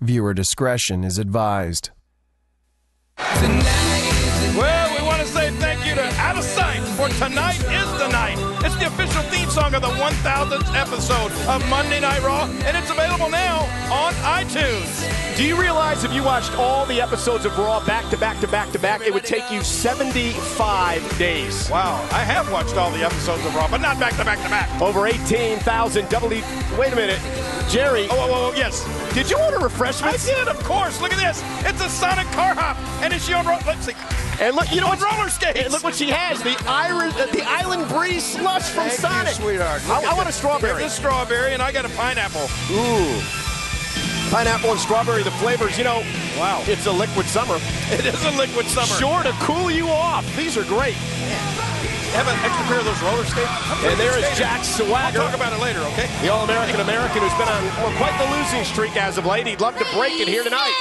Viewer discretion is advised. Well, we want to say thank you to Outasight for Tonight is the Night. It's the official theme song of the 1000th episode of Monday Night Raw, and it's available now on iTunes. Do you realize if you watched all the episodes of Raw back to back to back to back, it would take you 75 days? Wow, I have watched all the episodes of Raw, but not back to back to back. Over 18,000 W. Wait a minute. Jerry, Oh, oh, oh, yes. did you order I refreshments? I did, of course. Look at this. It's a Sonic car hop, and is she on roller? Let's see. And look, you know what? roller skates. And look what she has the iron, uh, the Island Breeze slush from Thank you, Sonic. sweetheart. I, Look at I want a strawberry. Here's a strawberry, and I got a pineapple. Ooh. Pineapple and strawberry, the flavors. You know, Wow. it's a liquid summer. It is a liquid summer. Sure to cool you off. These are great. Have an extra pair of those roller skates. And there is skater. Jack Swagger. We'll talk about it later, okay? The All-American American who's been on well, quite the losing streak as of late. He'd love to break it here tonight.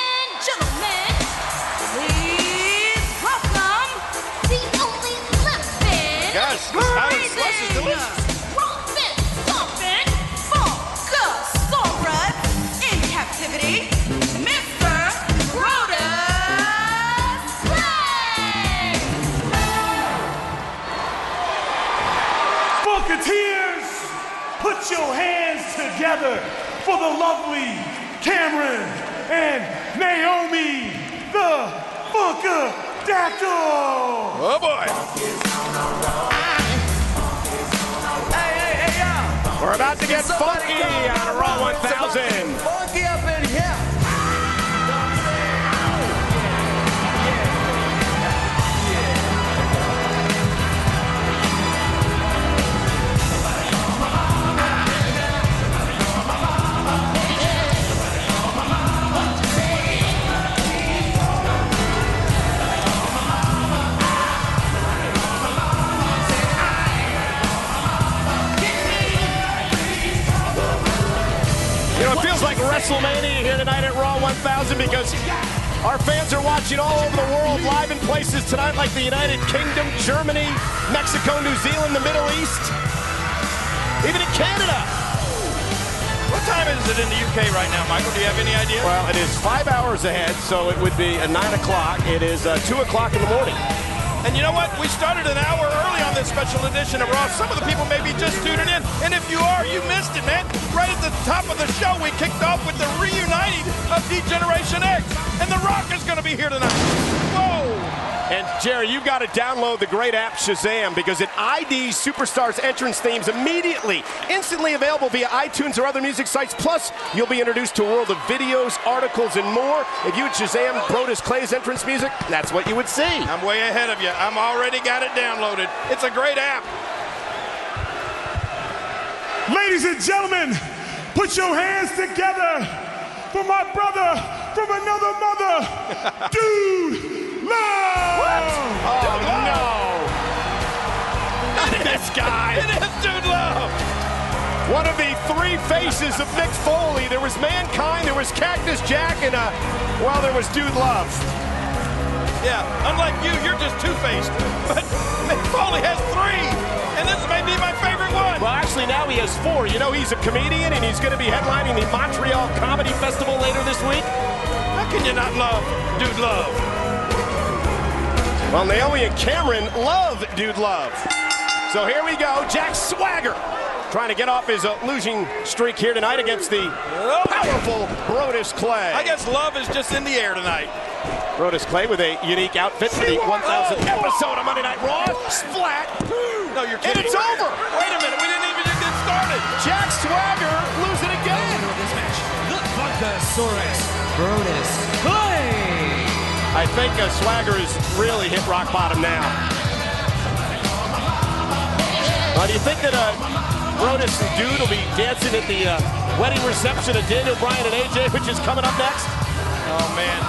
Together for the lovely Cameron and Naomi, the Funkadactyl. Oh boy. We're about to get funky on a Raw 1000. WrestleMania here tonight at Raw 1000 because our fans are watching all over the world live in places tonight like the United Kingdom, Germany, Mexico, New Zealand, the Middle East, even in Canada. What time is it in the UK right now, Michael? Do you have any idea? Well, it is five hours ahead, so it would be at 9 o'clock. It is uh, 2 o'clock in the morning. And you know what? We started an hour early on this special edition of Raw. Some of the people may be just tuning in. And if you are, you missed it, man. Right at the top of the show, we kicked off with the reuniting of D-Generation X. And The Rock is going to be here tonight. Whoa! And Jerry, you've got to download the great app Shazam because it IDs superstars' entrance themes immediately, instantly available via iTunes or other music sites. Plus, you'll be introduced to a world of videos, articles, and more. If you would Shazam Brodus Clay's entrance music, that's what you would see. I'm way ahead of you. I'm already got it downloaded. It's a great app. Ladies and gentlemen, put your hands together for my brother from another mother, Dude this guy. It is Dude Love. One of the three faces of Mick Foley. There was Mankind, there was Cactus Jack, and, uh, well, there was Dude Love. Yeah, unlike you, you're just two-faced. But Mick Foley has three. And this may be my favorite one. Well, actually, now he has four. You know, he's a comedian, and he's going to be headlining the Montreal Comedy Festival later this week. How can you not love Dude Love? Well, Naomi and Cameron love Dude Love. So here we go. Jack Swagger trying to get off his uh, losing streak here tonight against the powerful Brodus Clay. I guess love is just in the air tonight. Brodus Clay with a unique outfit for the 1000th episode of Monday Night Raw. Splat. No, you're And it's over. Wait a minute. We didn't even get started. Jack Swagger losing again. this match, the Funkasaurus, Brodus Clay. I think uh, Swagger has really hit rock bottom now. Uh, do you think that uh, Brodus and Dude will be dancing at the uh, wedding reception of Daniel Bryan and AJ, which is coming up next? Oh, man.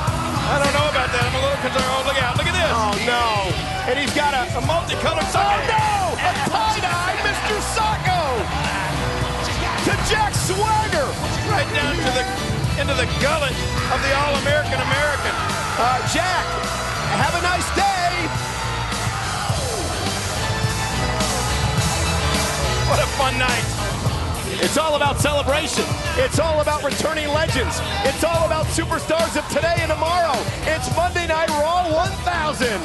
I don't know about that. I'm a little concerned. Oh, look out. Look at this. Oh no! And he's got a A multicolored oh no! A tie dye, Mr. Socko to Jack Swagger. Right down to the into the gullet of the All-American American. Uh, Jack, have a nice day. What a fun night. It's all about celebration. It's all about returning legends. It's all about superstars of today and tomorrow. It's Monday Night Raw 1000.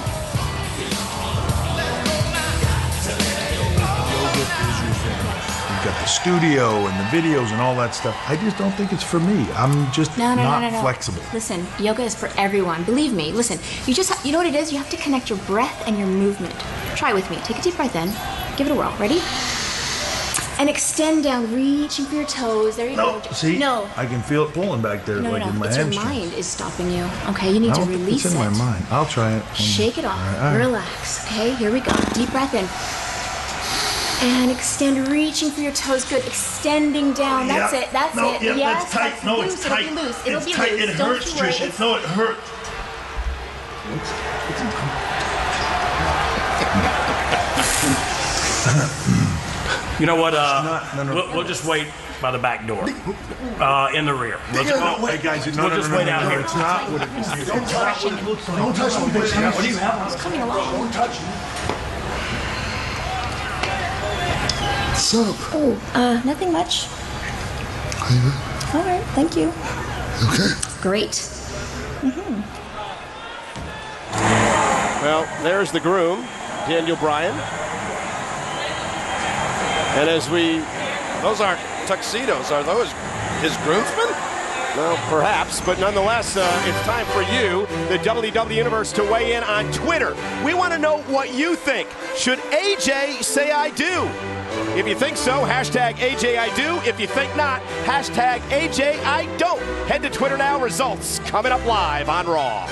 You've got the studio and the videos and all that stuff. I just don't think it's for me. I'm just No, no, not no, no, no. flexible. Listen, yoga is for everyone. Believe me. Listen, you just, ha- you know what it is? You have to connect your breath and your movement. Try with me. Take a deep breath in. Give it a whirl. Ready? And extend down, reaching for your toes. There you No, go. see, No. I can feel it pulling back there, No, like no, in my It's your mind is stopping you. Okay, you need to don't release it's in it. my mind. I'll try it. Shake it off. All right, all right. Relax. Okay, here we go. Deep breath in. And extend, reaching for your toes. Good. Extending down. That's Yeah. it. That's no, it. Yeah, yes. it's tight. that's no, loose. it's tight. It'll be loose. It'll it's be tight. loose. It Don't hurts. Trish. It's- No, it hurts. You know what? Uh, not- no, no. We'll, we'll just wait by the back door, uh, in the rear. We'll, No, no, wait, guys. No, we'll no, just no, wait no, out no, here. It's not what it is. Don't touch it. Don't touch me, bitch. What do you have? It's coming along. Don't touch me. Sup? Oh, uh, nothing much. All right, thank you. Okay. Great. Well, there's the groom, Daniel Bryan. And as we, Those aren't tuxedos, are those his groomsmen? well, perhaps, but nonetheless, uh, it's time for you, the WWE Universe, to weigh in on Twitter. We want to know what you think. Should AJ say I do? If you think so, hashtag AJ I do. If you think not, hashtag AJ I don't. Head to Twitter now. Results coming up live on Raw.